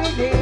Doctor,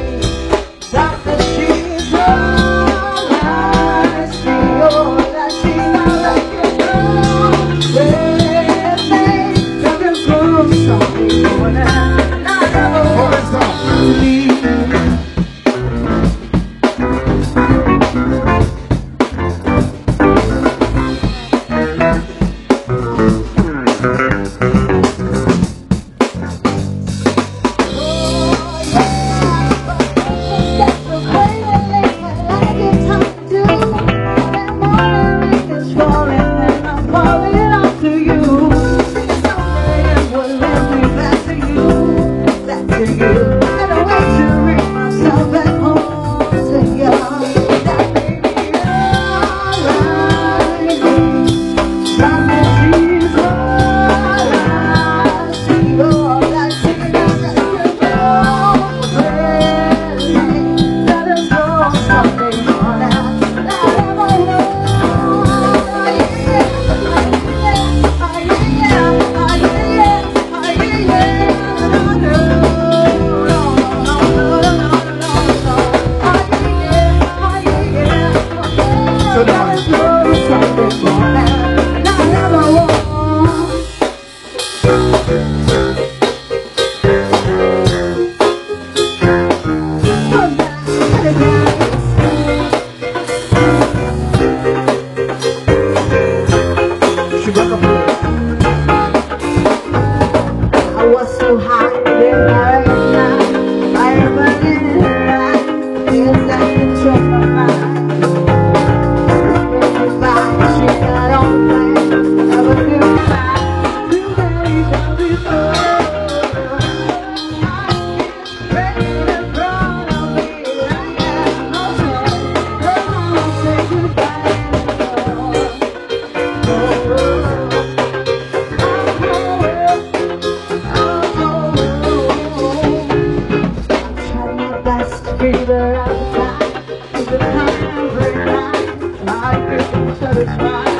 Satisfied